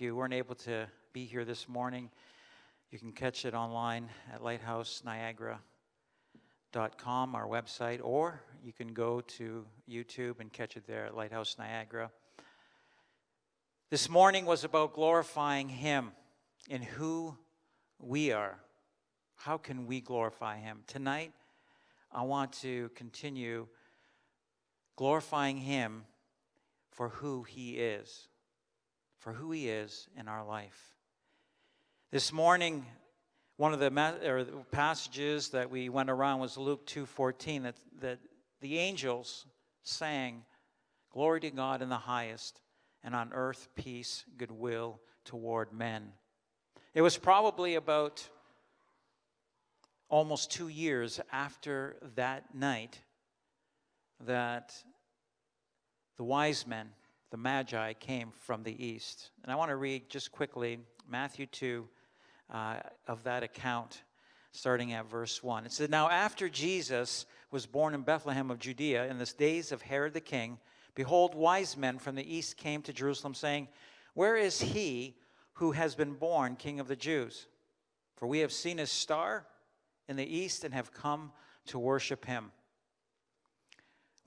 If you weren't able to be here this morning, you can catch it online at lighthouseniagara.com, our website, or you can go to YouTube and catch it there at Lighthouse Niagara. This morning was about glorifying Him in who we are. How can we glorify Him? Tonight, I want to continue glorifying Him for who He is, for who He is in our life. This morning, one of the passages that we went around was Luke 2:14 that, that the angels sang, Glory to God in the highest, and on earth peace, goodwill toward men. It was probably about almost two years after that night that the wise men, the Magi, came from the east. And I want to read just quickly Matthew 2 uh, of that account, starting at verse 1. It says, Now after Jesus was born in Bethlehem of Judea in the days of Herod the king, behold, wise men from the east came to Jerusalem, saying, Where is he who has been born king of the Jews? For we have seen his star in the east and have come to worship him.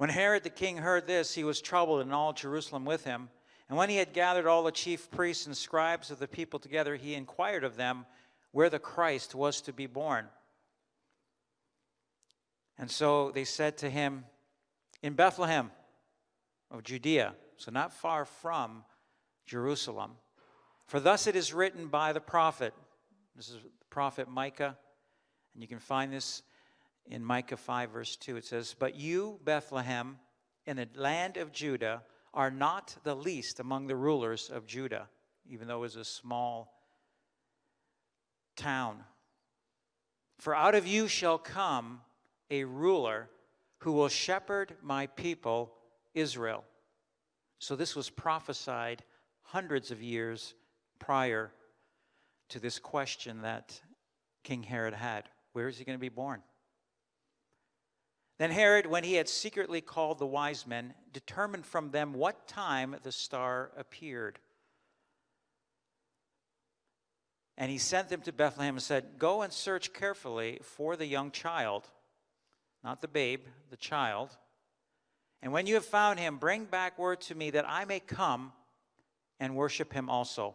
When Herod the king heard this, he was troubled, and all Jerusalem with him. And when he had gathered all the chief priests and scribes of the people together, he inquired of them where the Christ was to be born. And so they said to him, In Bethlehem of Judea, so not far from Jerusalem. For thus it is written by the prophet. This is the prophet Micah. And you can find this in Micah 5, verse 2. It says, But you, Bethlehem, in the land of Judah, are not the least among the rulers of Judah, even though it was a small town. For out of you shall come a ruler who will shepherd my people, Israel. So this was prophesied hundreds of years prior to this question that King Herod had. Where is he going to be born? Then Herod, when he had secretly called the wise men, determined from them what time the star appeared. And he sent them to Bethlehem and said, Go and search carefully for the young child, not the babe, the child. And when you have found him, bring back word to me that I may come and worship him also.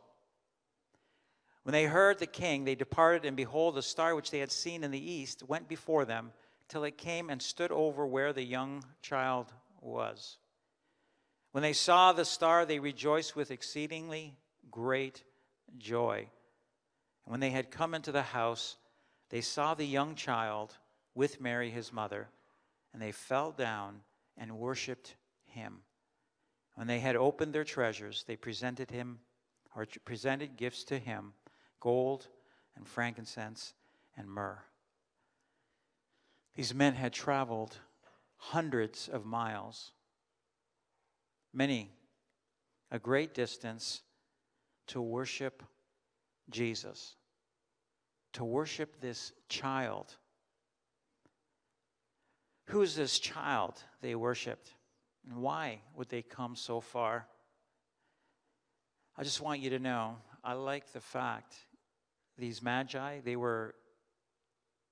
When they heard the king, they departed, and behold, the star which they had seen in the east went before them till it came and stood over where the young child was. When they saw the star, they rejoiced with exceedingly great joy. And when they had come into the house, they saw the young child with Mary his mother, and they fell down and worshiped him. When they had opened their treasures, they presented him or presented gifts to him gold and frankincense and myrrh. These men had traveled hundreds of miles, many, a great distance, to worship Jesus, to worship this child. Who is this child they worshiped? And why would they come so far? I just want you to know I like the fact these magi, they were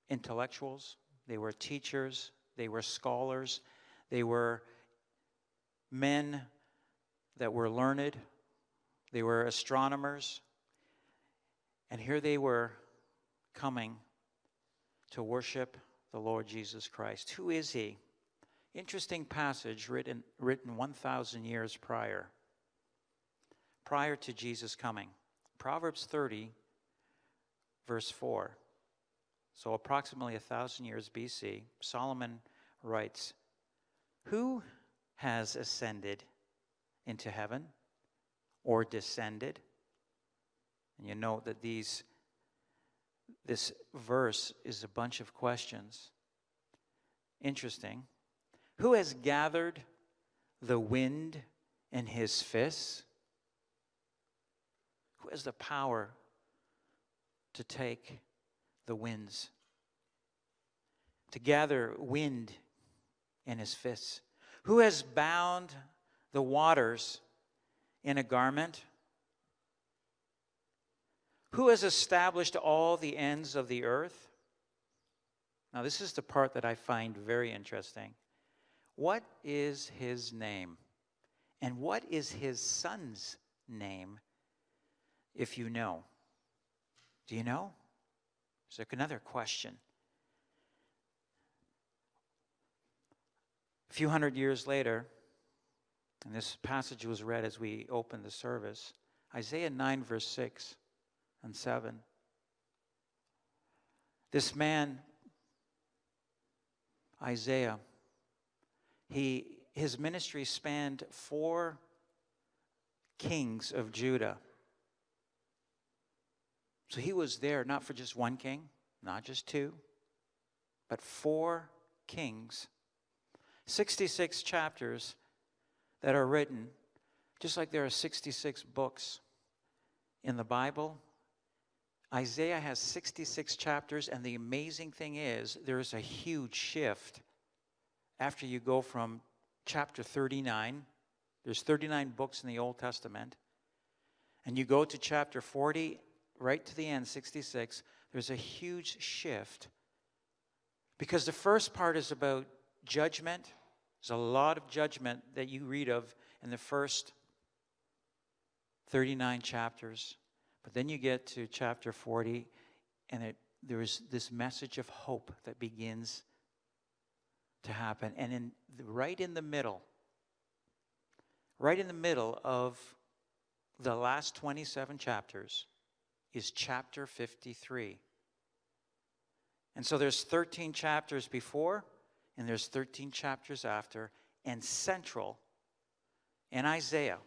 intellectuals, they were teachers, they were scholars, they were men that were learned, they were astronomers, and here they were coming to worship the Lord Jesus Christ. Who is he? Interesting passage written, written 1,000 years prior, prior to Jesus coming. Proverbs 30 verse 4. So, approximately a thousand years BC, Solomon writes, Who has ascended into heaven or descended? And you note that these, this verse is a bunch of questions. Interesting. Who has gathered the wind in his fists? Who has the power to take the winds, to gather wind in his fists? Who has bound the waters in a garment? Who has established all the ends of the earth? Now, this is the part that I find very interesting. What is his name? And what is his son's name, if you know? Do you know? There another question? A few hundred years later, and this passage was read as we opened the service Isaiah 9, verse 6 and 7. This man, Isaiah, he, his ministry spanned four kings of Judah. So he was there not for just one king, not just two, but four kings. 66 chapters that are written, just like there are 66 books in the Bible. Isaiah has 66 chapters, and the amazing thing is, there's a huge shift after you go from chapter 39. There's 39 books in the Old Testament. And you go to chapter 40, right to the end, 66. There's a huge shift. Because the first part is about judgment there's a lot of judgment that you read of in the first 39 chapters. But then you get to chapter 40, and it, there is this message of hope that begins to happen. And in, right in the middle, right in the middle of the last 27 chapters is chapter 53. And so there's 13 chapters before and there's 13 chapters after, and central in Isaiah,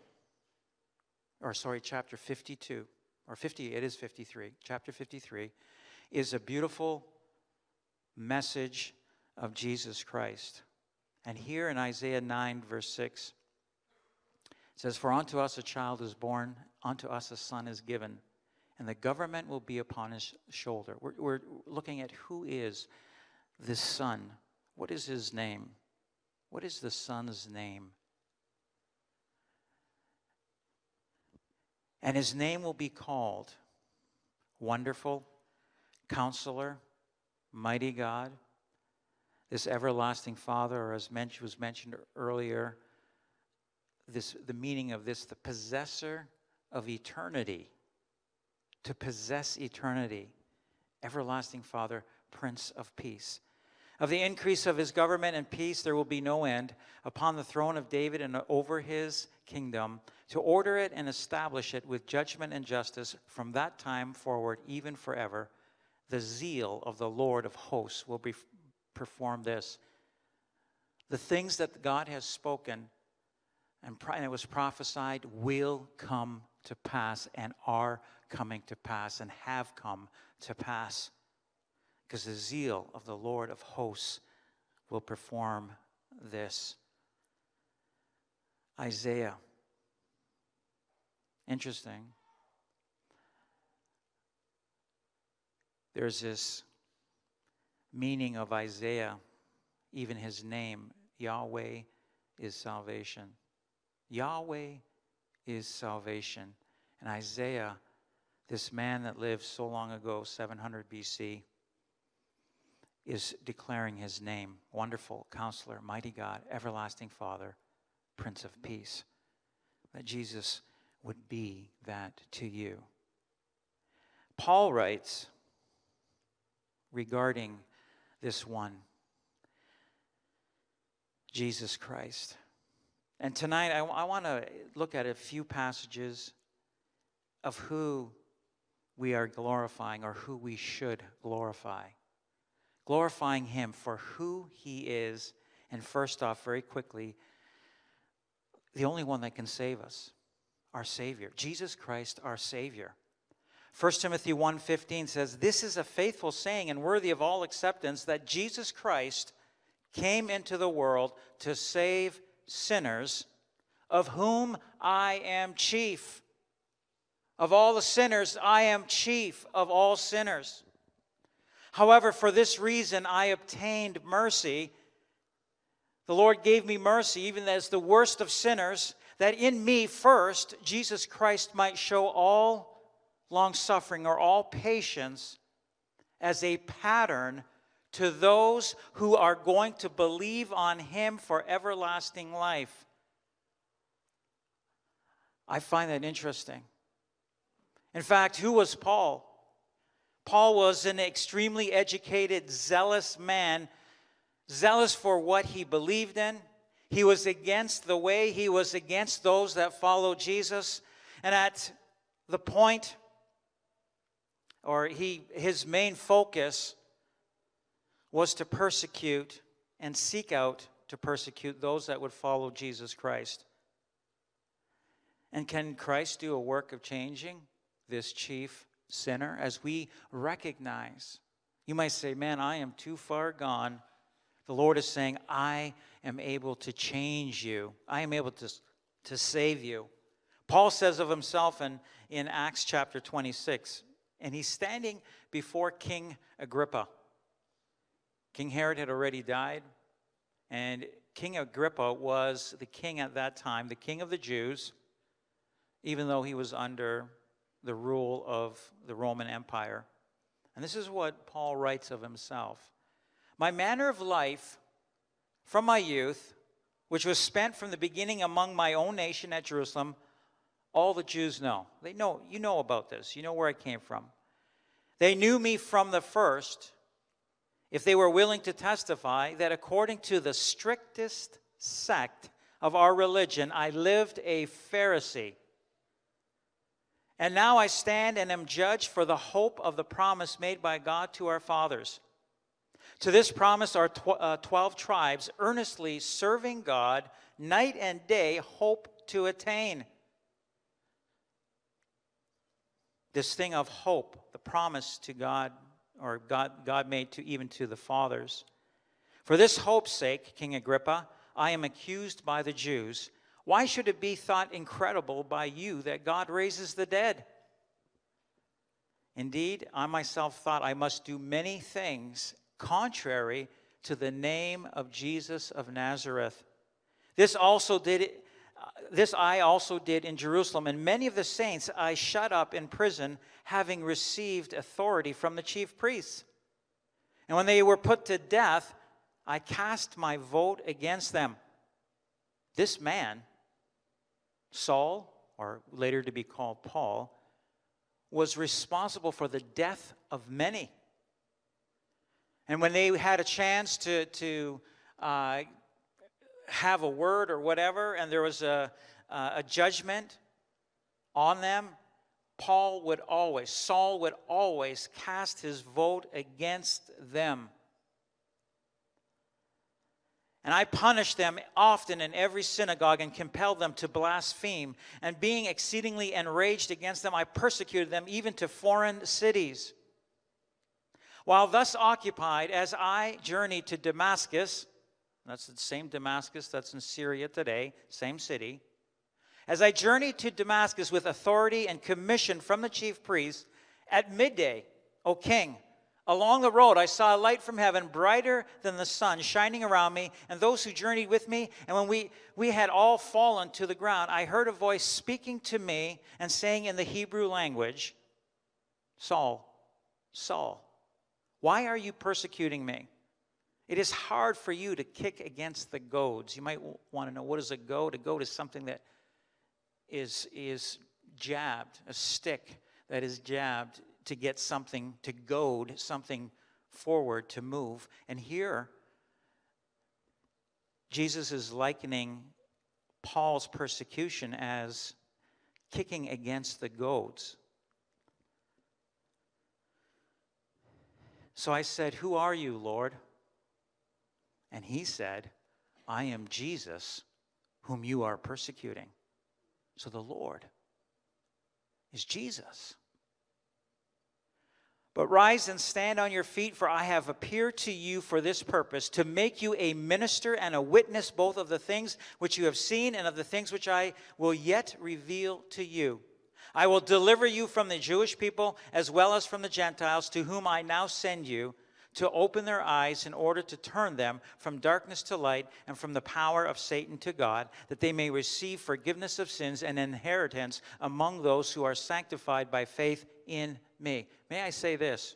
or sorry, chapter 52, or 50, it is 53, chapter 53, is a beautiful message of Jesus Christ. And here in Isaiah 9, verse 6, it says, For unto us a child is born, unto us a son is given, and the government will be upon his shoulder. We're, we're looking at who is this son what is his name? What is the Son's name? And his name will be called Wonderful, Counselor, Mighty God, this everlasting Father, or as was mentioned earlier, this, the meaning of this, the possessor of eternity, to possess eternity, everlasting Father, Prince of Peace. Of the increase of his government and peace there will be no end upon the throne of David and over his kingdom, to order it and establish it with judgment and justice from that time forward, even forever. The zeal of the Lord of hosts will be, perform this. The things that God has spoken and it was prophesied will come to pass and are coming to pass and have come to pass because the zeal of the Lord of hosts will perform this. Isaiah. Interesting. There's this meaning of Isaiah, even his name, Yahweh is salvation. Yahweh is salvation. And Isaiah, this man that lived so long ago, 700 BC, is declaring his name Wonderful Counselor, Mighty God, Everlasting Father, Prince of Peace. That Jesus would be that to you. Paul writes regarding this one, Jesus Christ. And tonight I, I want to look at a few passages of who we are glorifying or who we should glorify glorifying Him for who He is. And first off, very quickly, the only one that can save us, our Savior, Jesus Christ, our Savior. 1 Timothy 1:15 says, "This is a faithful saying and worthy of all acceptance that Jesus Christ came into the world to save sinners, of whom I am chief. Of all the sinners, I am chief of all sinners." However, for this reason I obtained mercy. The Lord gave me mercy, even as the worst of sinners, that in me first Jesus Christ might show all long suffering, or all patience as a pattern to those who are going to believe on him for everlasting life. I find that interesting. In fact, who was Paul? Paul was an extremely educated, zealous man, zealous for what he believed in. He was against the way, he was against those that followed Jesus. And at the point, or he, his main focus was to persecute and seek out to persecute those that would follow Jesus Christ. And can Christ do a work of changing this chief sinner as we recognize? You might say, Man, I am too far gone. The Lord is saying, I am able to change you, I am able to, to save you. Paul says of himself in, in Acts chapter 26, and he's standing before King Agrippa. King Herod had already died, and King Agrippa was the king at that time, the king of the Jews, even though he was under the rule of the Roman Empire. And this is what Paul writes of himself My manner of life from my youth, which was spent from the beginning among my own nation at Jerusalem, all the Jews know. They know, you know about this. You know where I came from. They knew me from the first if they were willing to testify that according to the strictest sect of our religion, I lived a Pharisee. And now I stand and am judged for the hope of the promise made by God to our fathers. To this promise, our tw- uh, 12 tribes, earnestly serving God night and day, hope to attain. This thing of hope, the promise to God or God, God made to even to the fathers. For this hope's sake, King Agrippa, I am accused by the Jews. Why should it be thought incredible by you that God raises the dead? Indeed, I myself thought I must do many things contrary to the name of Jesus of Nazareth. This also did this I also did in Jerusalem, and many of the saints I shut up in prison, having received authority from the chief priests. And when they were put to death, I cast my vote against them. This man, Saul, or later to be called Paul, was responsible for the death of many. And when they had a chance to, to uh, have a word or whatever, and there was a, a judgment on them, Paul would always, Saul would always cast his vote against them. And I punished them often in every synagogue and compelled them to blaspheme. And being exceedingly enraged against them, I persecuted them even to foreign cities. While thus occupied, as I journeyed to Damascus, that's the same Damascus that's in Syria today, same city. As I journeyed to Damascus with authority and commission from the chief priest, at midday, O king, along the road I saw a light from heaven brighter than the sun shining around me and those who journeyed with me. And when we, we had all fallen to the ground, I heard a voice speaking to me and saying in the Hebrew language, Saul, Saul, why are you persecuting me? It is hard for you to kick against the goads. You might want to know what is a goad? A goad is something that is, is jabbed, a stick that is jabbed to get something, to goad something forward, to move. And here, Jesus is likening Paul's persecution as kicking against the goads. So I said, Who are you, Lord? And he said, I am Jesus whom you are persecuting. So the Lord is Jesus. But rise and stand on your feet, for I have appeared to you for this purpose, to make you a minister and a witness both of the things which you have seen and of the things which I will yet reveal to you. I will deliver you from the Jewish people as well as from the Gentiles, to whom I now send you to open their eyes in order to turn them from darkness to light and from the power of Satan to God, that they may receive forgiveness of sins and inheritance among those who are sanctified by faith in me. May I say this?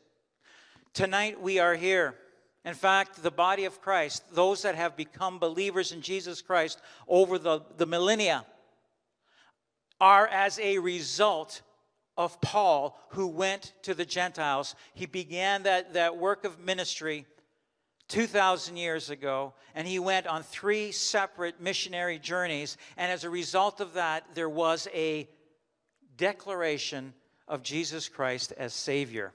Tonight we are here. In fact, the body of Christ, those that have become believers in Jesus Christ over the, the millennia, are as a result of Paul, who went to the Gentiles. He began that, that work of ministry 2,000 years ago, and he went on three separate missionary journeys. And as a result of that, there was a declaration of Jesus Christ as Savior.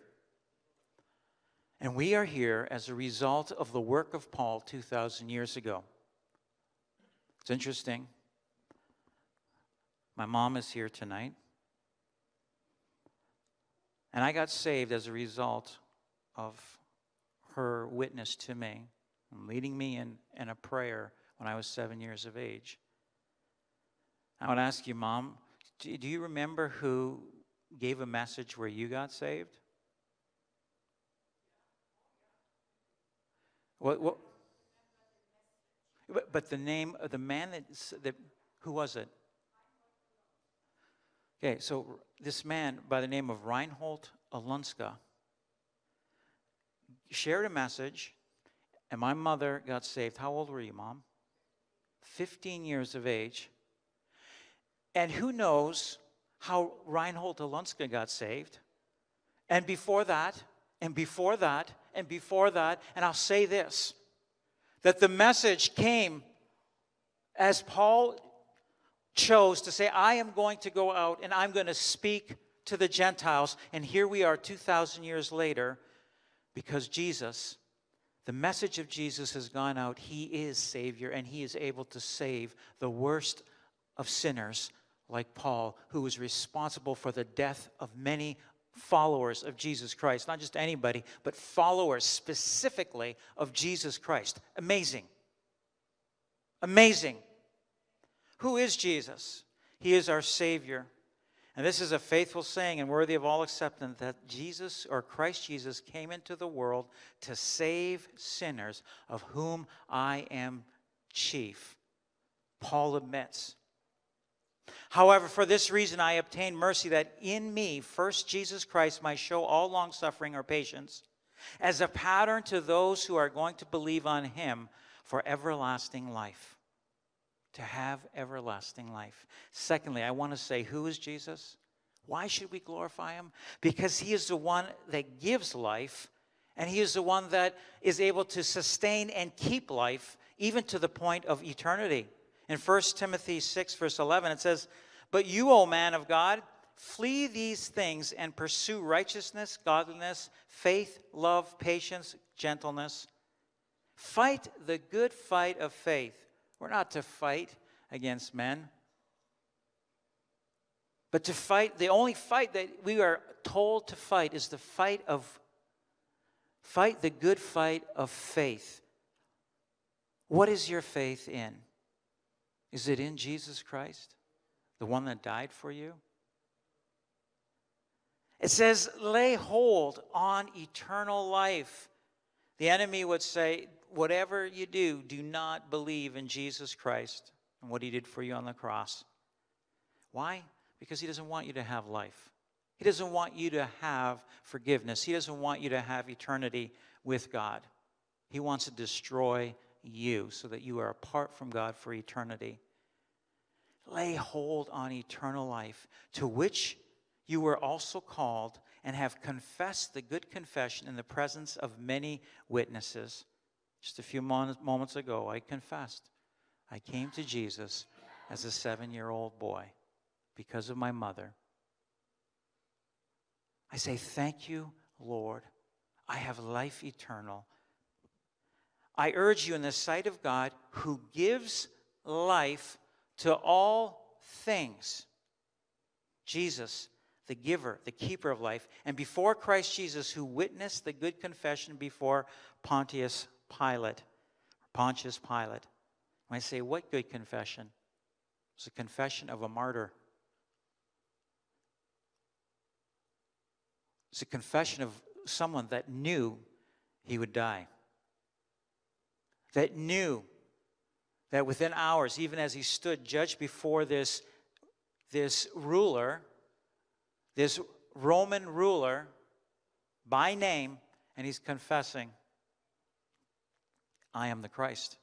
And we are here as a result of the work of Paul 2,000 years ago. It's interesting. My mom is here tonight. And I got saved as a result of her witness to me leading me in, in a prayer when I was seven years of age. I would ask you, Mom, do, you remember who gave a message where you got saved? What, what? But, but the name of the man that, that, who was it? Okay, so this man by the name of Reinhold Alunska shared a message, and my mother got saved. How old were you, Mom? 15 years of age. And who knows how Reinhold Alunska got saved? And before that, and before that, and before that, and I'll say this that the message came as Paul chose to say, I am going to go out and I'm going to speak to the Gentiles. And here we are 2,000 years later because Jesus, the message of Jesus has gone out. He is Savior and He is able to save the worst of sinners like Paul, who was responsible for the death of many followers of Jesus Christ. Not just anybody, but followers specifically of Jesus Christ. Amazing. Amazing. Who is Jesus? He is our Savior. And this is a faithful saying and worthy of all acceptance that Jesus or Christ Jesus came into the world to save sinners, of whom I am chief. Paul admits. However, for this reason I obtained mercy that in me, first Jesus Christ might show all longsuffering or patience as a pattern to those who are going to believe on him for everlasting life to have everlasting life. Secondly, I want to say, who is Jesus? Why should we glorify him? Because he is the one that gives life, and he is the one that is able to sustain and keep life even to the point of eternity. In 1 Timothy 6, verse 11, it says, But you, O man of God, flee these things and pursue righteousness, godliness, faith, love, patience, gentleness. Fight the good fight of faith. We're not to fight against men, but to fight, the only fight that we are told to fight is the fight of, fight the good fight of faith. What is your faith in? Is it in Jesus Christ, the one that died for you? It says, lay hold on eternal life. The enemy would say, whatever you do, do not believe in Jesus Christ and what he did for you on the cross. Why? Because he doesn't want you to have life. He doesn't want you to have forgiveness. He doesn't want you to have eternity with God. He wants to destroy you so that you are apart from God for eternity. Lay hold on eternal life, to which you were also called and have confessed the good confession in the presence of many witnesses. Just a few moments ago, I confessed. I came to Jesus as a seven year old boy because of my mother. I say, Thank you, Lord. I have life eternal. I urge you in the sight of God who gives life to all things. Jesus, the giver, the keeper of life, and before Christ Jesus, who witnessed the good confession before Pontius Pilate, Pontius Pilate. When I say, what good confession? It's a confession of a martyr. It's a confession of someone that knew he would die. That knew that within hours, even as he stood judged before this, this ruler, this Roman ruler by name, and he's confessing, I am the Christ.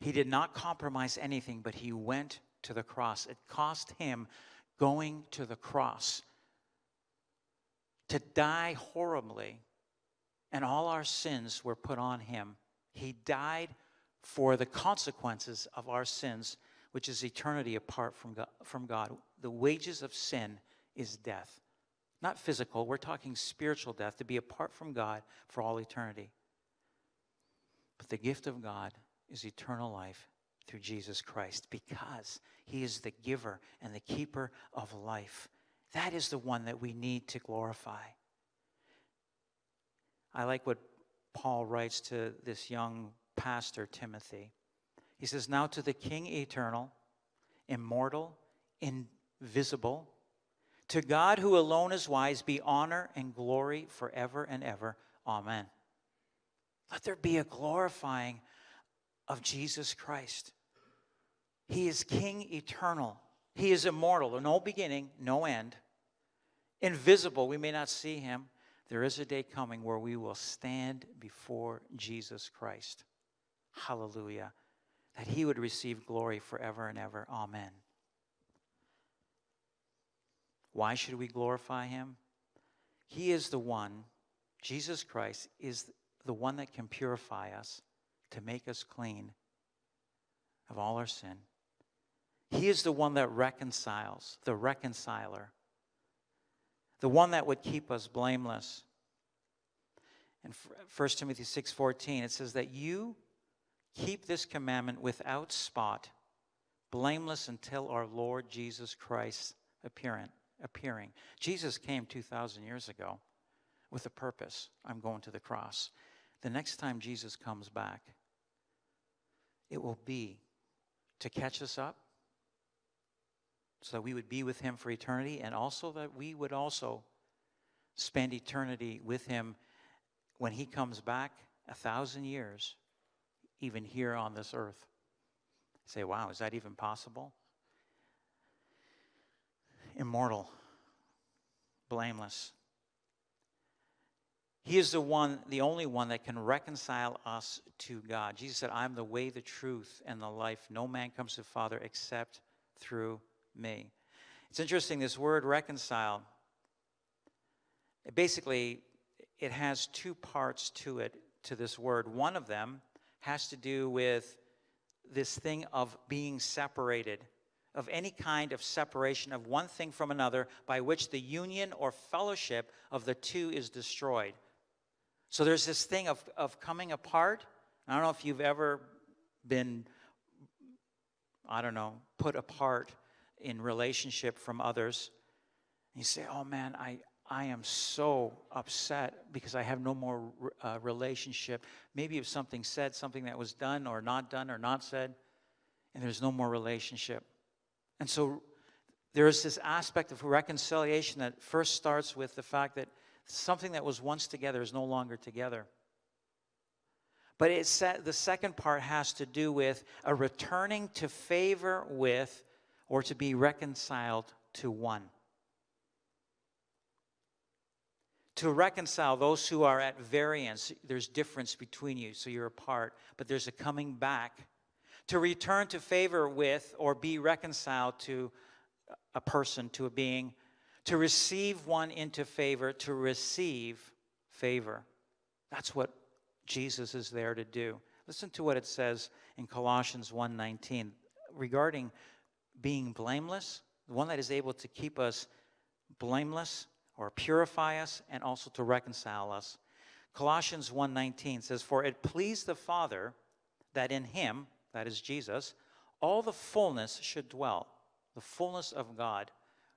He did not compromise anything, but he went to the cross. It cost him going to the cross to die horribly, and all our sins were put on him. He died for the consequences of our sins, which is eternity apart from God. From God. The wages of sin is death. Not physical, we're talking spiritual death, to be apart from God for all eternity. But the gift of God is eternal life through Jesus Christ because he is the giver and the keeper of life. That is the one that we need to glorify. I like what Paul writes to this young pastor, Timothy. He says, Now to the King eternal, immortal, invisible, to God who alone is wise, be honor and glory forever and ever. Amen. Let there be a glorifying of Jesus Christ. He is King eternal. He is immortal, no beginning, no end. Invisible, we may not see him. There is a day coming where we will stand before Jesus Christ. Hallelujah. That he would receive glory forever and ever. Amen. Why should we glorify him? He is the one, Jesus Christ is the one that can purify us to make us clean of all our sin. He is the one that reconciles, the reconciler, the one that would keep us blameless. In 1 Timothy 6:14 it says that you keep this commandment without spot, blameless until our Lord Jesus Christ appearing. appearing. Jesus came 2000 years ago with a purpose. I'm going to the cross. The next time Jesus comes back, it will be to catch us up so that we would be with him for eternity and also that we would also spend eternity with him when he comes back a thousand years, even here on this earth. say, wow, is that even possible? Immortal, blameless, he is the one, the only one that can reconcile us to God. Jesus said, I'm the way, the truth, and the life. No man comes to the Father except through me. It's interesting, this word reconcile, basically, it has two parts to it, to this word. One of them has to do with this thing of being separated, of any kind of separation of one thing from another by which the union or fellowship of the two is destroyed. So there's this thing of, of coming apart. I don't know if you've ever been, I don't know, put apart in relationship from others. You say, oh man, I, I am so upset because I have no more uh, relationship. Maybe if something said, something that was done or not done or not said, and there's no more relationship. And so there's this aspect of reconciliation that first starts with the fact that something that was once together is no longer together. But it's, the second part has to do with a returning to favor with or to be reconciled to one. To reconcile those who are at variance, there's difference between you, so you're apart, but there's a coming back. To return to favor with or be reconciled to a person, to a being, to receive one into favor, to receive favor. That's what Jesus is there to do. Listen to what it says in Colossians 1:19 regarding being blameless, the one that is able to keep us blameless or purify us and also to reconcile us. Colossians 1:19 says for it pleased the Father that in him, that is Jesus, all the fullness should dwell, the fullness of God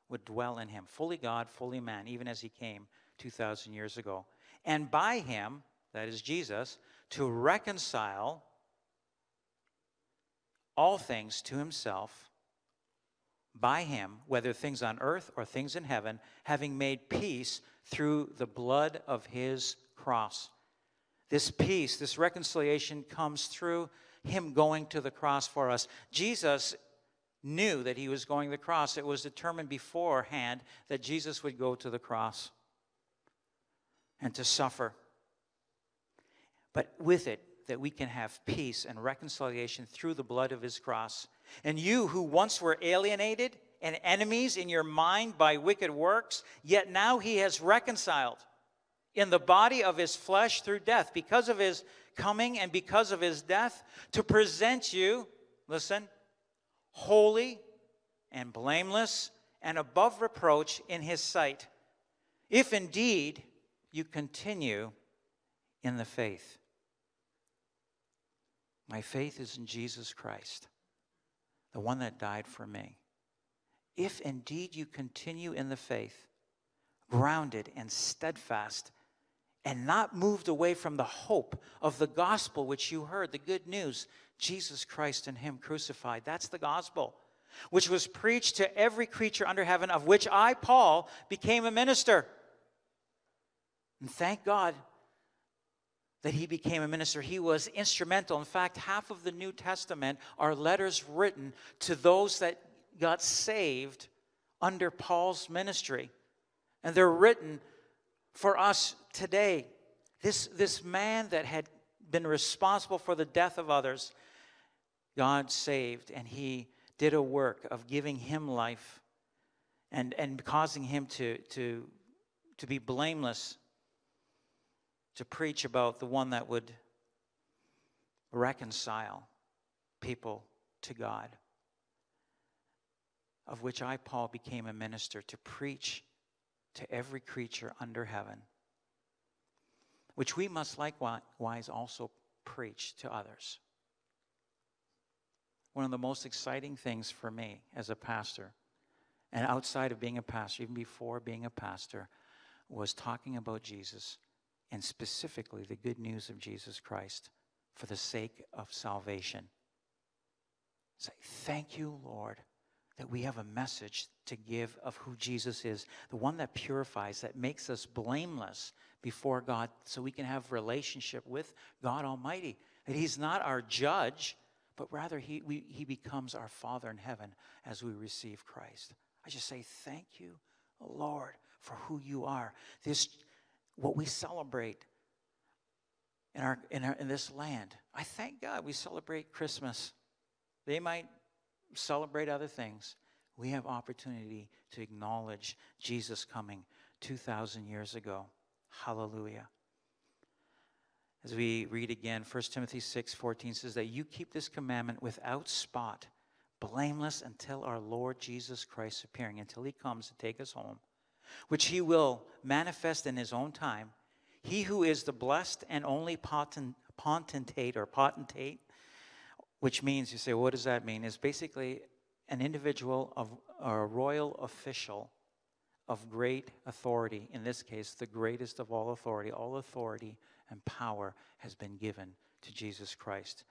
would dwell in him, fully God, fully man, even as he came 2,000 years ago. And by him, that is Jesus, to reconcile all things to himself by him, whether things on earth or things in heaven, having made peace through the blood of his cross. This peace, this reconciliation comes through him going to the cross for us. Jesus knew that he was going to the cross. It was determined beforehand that Jesus would go to the cross and to suffer. But with it, that we can have peace and reconciliation through the blood of his cross. And you who once were alienated and enemies in your mind by wicked works, yet now he has reconciled in the body of his flesh through death, because of his coming and because of his death, to present you, listen, holy and blameless and above reproach in his sight, if indeed you continue in the faith. My faith is in Jesus Christ, the one that died for me. If indeed you continue in the faith, grounded and steadfast, and not moved away from the hope of the gospel which you heard, the good news, Jesus Christ and Him crucified. That's the gospel, which was preached to every creature under heaven, of which I, Paul, became a minister. And thank God that he became a minister. He was instrumental. In fact, half of the New Testament are letters written to those that got saved under Paul's ministry. And they're written for us today. This, this man that had been responsible for the death of others, God saved, and he did a work of giving him life and, and causing him to, to, to be blameless, to preach about the one that would reconcile people to God, of which I, Paul, became a minister to preach to every creature under heaven, which we must likewise also preach to others. One of the most exciting things for me as a pastor, and outside of being a pastor, even before being a pastor, was talking about Jesus and specifically the good news of Jesus Christ for the sake of salvation. Say, Thank you, Lord that we have a message to give of who Jesus is, the one that purifies, that makes us blameless before God so we can have relationship with God Almighty. That he's not our judge, but rather he, we, he becomes our Father in heaven as we receive Christ. I just say thank you, Lord, for who you are. This what we celebrate in our in our in this land. I thank God we celebrate Christmas. They might celebrate other things, we have opportunity to acknowledge Jesus coming 2,000 years ago. Hallelujah. As we read again, 1 Timothy 6 14 says that you keep this commandment without spot, blameless until our Lord Jesus Christ appearing, until he comes to take us home, which he will manifest in his own time. He who is the blessed and only potentate or potentate which means you say, what does that mean? Is basically an individual of or a royal official of great authority. In this case, the greatest of all authority. All authority and power has been given to Jesus Christ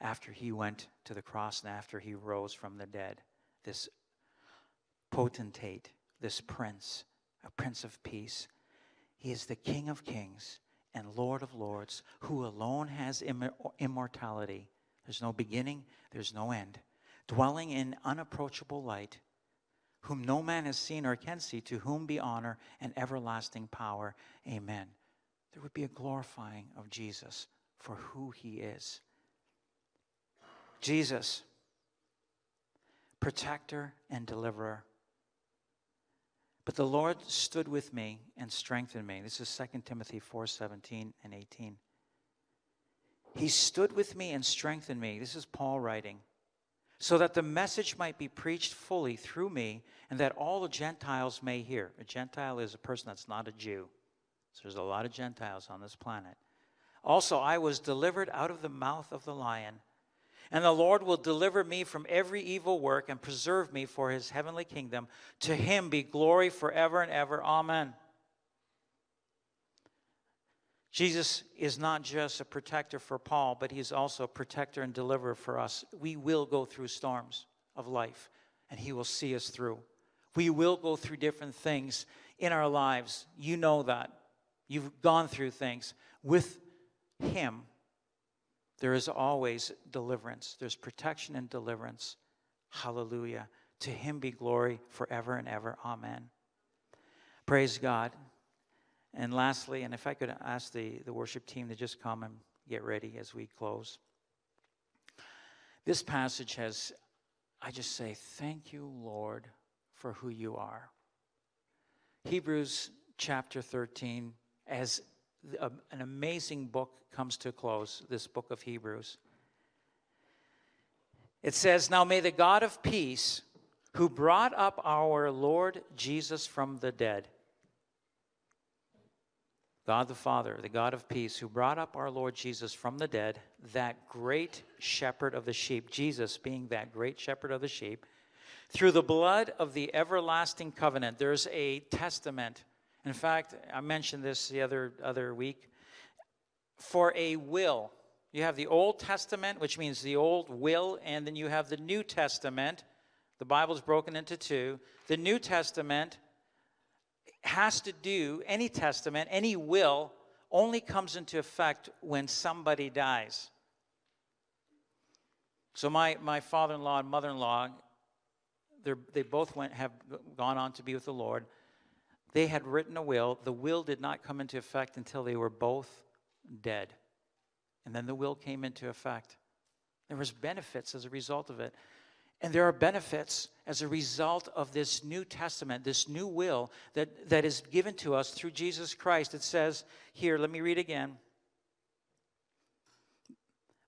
after he went to the cross and after he rose from the dead. This potentate, this prince, a prince of peace. He is the King of kings and Lord of lords who alone has immortality there's no beginning, there's no end. Dwelling in unapproachable light, whom no man has seen or can see, to whom be honor and everlasting power. Amen. There would be a glorifying of Jesus for who he is. Jesus, protector and deliverer. But the Lord stood with me and strengthened me. This is 2 Timothy 4 17 and 18. He stood with me and strengthened me. This is Paul writing. So that the message might be preached fully through me and that all the Gentiles may hear. A Gentile is a person that's not a Jew. So there's a lot of Gentiles on this planet. Also, I was delivered out of the mouth of the lion. And the Lord will deliver me from every evil work and preserve me for his heavenly kingdom. To him be glory forever and ever. Amen. Jesus is not just a protector for Paul, but he's also a protector and deliverer for us. We will go through storms of life, and he will see us through. We will go through different things in our lives. You know that. You've gone through things. With Him, there is always deliverance, there's protection and deliverance. Hallelujah. To Him be glory forever and ever. Amen. Praise God. And lastly, and if I could ask the, the worship team to just come and get ready as we close. This passage has, I just say, thank you, Lord, for who you are. Hebrews chapter 13, as a, um, an amazing book comes to close, this book of Hebrews. It says, Now may the God of peace, who brought up our Lord Jesus from the dead, God the Father, the God of peace, who brought up our Lord Jesus from the dead, that great shepherd of the sheep, Jesus being that great shepherd of the sheep, through the blood of the everlasting covenant. There's a testament. In fact, I mentioned this the other, other week. For a will, you have the Old Testament, which means the old will, and then you have the New Testament. The Bible is broken into two. The New Testament has to do, any testament, any will, only comes into effect when somebody dies. So my, my father-in-law and mother-in-law, they both went, have gone on to be with the Lord. They had written a will. The will did not come into effect until they were both dead. And then the will came into effect. There was benefits as a result of it. And there are benefits as a result of this New Testament, this new will that, that is given to us through Jesus Christ. It says here, let me read again.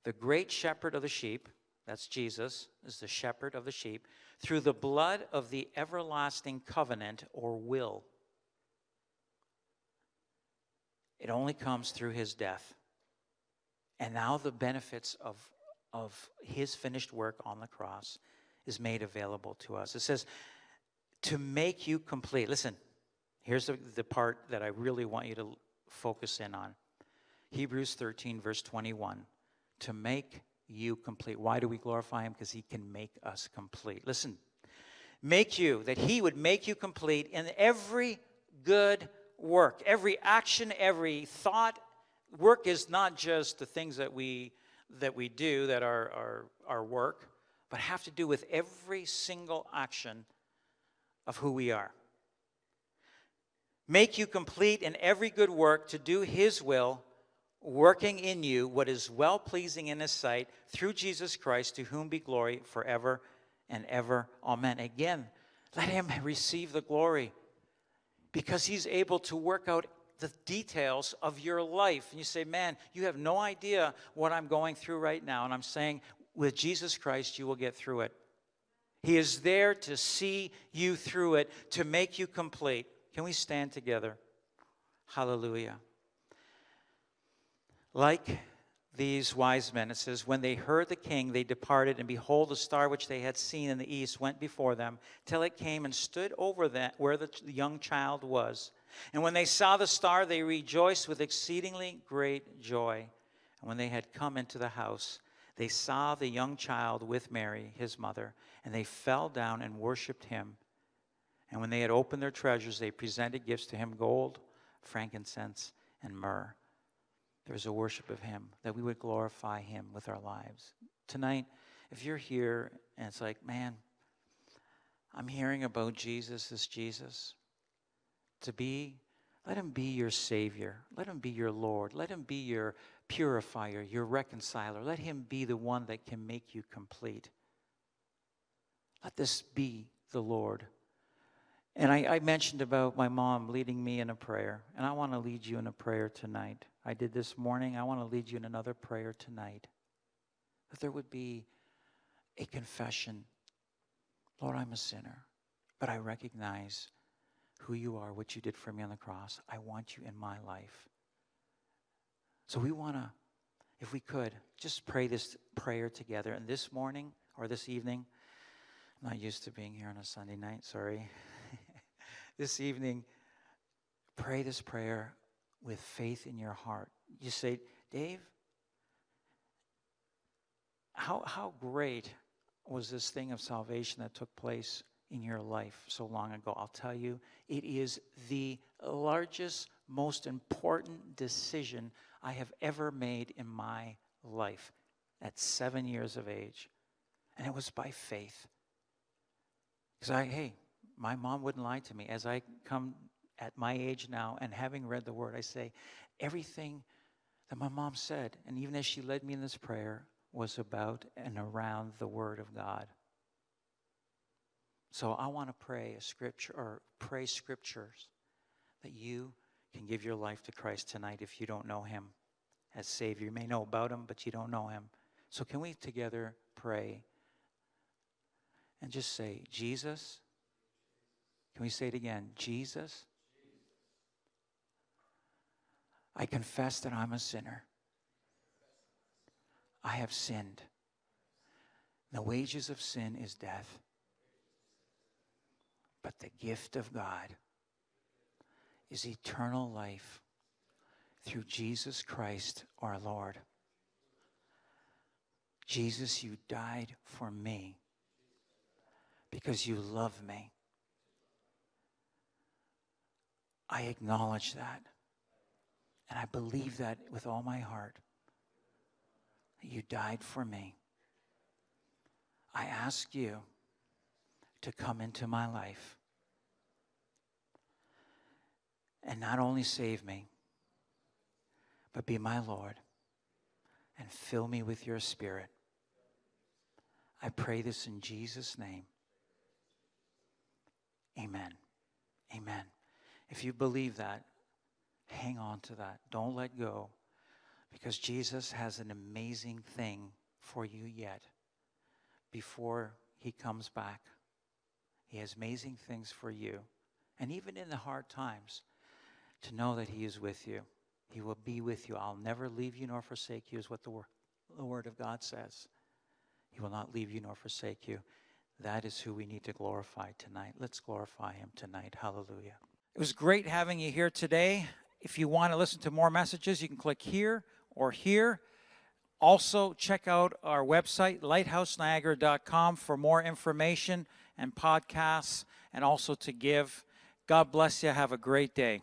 The great shepherd of the sheep, that's Jesus, is the shepherd of the sheep, through the blood of the everlasting covenant or will. It only comes through his death. And now the benefits of, of his finished work on the cross is made available to us. It says, to make you complete. Listen, here's the, the part that I really want you to focus in on Hebrews 13, verse 21. To make you complete. Why do we glorify him? Because he can make us complete. Listen, make you, that he would make you complete in every good work, every action, every thought. Work is not just the things that we that we do that are our, our work but have to do with every single action of who we are. Make you complete in every good work to do His will, working in you what is well pleasing in His sight through Jesus Christ, to whom be glory forever and ever. Amen. Again, let Him receive the glory because He's able to work out the details of your life. And you say, Man, you have no idea what I'm going through right now. And I'm saying, with Jesus Christ, you will get through it. He is there to see you through it, to make you complete. Can we stand together? Hallelujah. Like these wise men, it says, when they heard the king, they departed, and behold, the star which they had seen in the east went before them, till it came and stood over them where the young child was. And when they saw the star, they rejoiced with exceedingly great joy. And when they had come into the house, they saw the young child with Mary, his mother, and they fell down and worshiped him. And when they had opened their treasures, they presented gifts to him gold, frankincense, and myrrh. There was a worship of him, that we would glorify him with our lives. Tonight, if you're here and it's like, man, I'm hearing about Jesus, this Jesus, to be, let him be your Savior. Let him be your Lord. Let him be your purifier, your reconciler. Let him be the one that can make you complete. Let this be the Lord. And I, I, mentioned about my mom leading me in a prayer, and I want to lead you in a prayer tonight. I did this morning. I want to lead you in another prayer tonight. That there would be a confession Lord, I'm a sinner, but I recognize who you are, what you did for me on the cross. I want you in my life. So we want to, if we could, just pray this prayer together. And this morning or this evening, I'm not used to being here on a Sunday night, sorry. this evening, pray this prayer with faith in your heart. You say, Dave, how, how great was this thing of salvation that took place in your life so long ago? I'll tell you, it is the largest most important decision I have ever made in my life at seven years of age. And it was by faith. Because I, hey, my mom wouldn't lie to me. As I come at my age now and having read the word, I say, everything that my mom said, and even as she led me in this prayer, was about and around the word of God. So I want to pray a scripture or pray scriptures that you can give your life to Christ tonight if you don't know him as Savior. You may know about him, but you don't know him. So can we together pray and just say, Jesus? Can we say it again? Jesus? I confess that I'm a sinner. I have sinned. The wages of sin is death. But the gift of God is eternal life through Jesus Christ our Lord. Jesus, you died for me because you love me. I acknowledge that. And I believe that with all my heart. You died for me. I ask you to come into my life and not only save me, but be my Lord and fill me with your spirit. I pray this in Jesus' name. Amen. Amen. If you believe that, hang on to that. Don't let go because Jesus has an amazing thing for you yet before he comes back. He has amazing things for you. And even in the hard times, to know that he is with you. He will be with you. I'll never leave you nor forsake you, is what the, wor- the Word of God says. He will not leave you nor forsake you. That is who we need to glorify tonight. Let's glorify Him tonight. Hallelujah. It was great having you here today. If you want to listen to more messages, you can click here or here. Also, check out our website, lighthouseniagara.com, for more information and podcasts, and also to give. God bless you. Have a great day.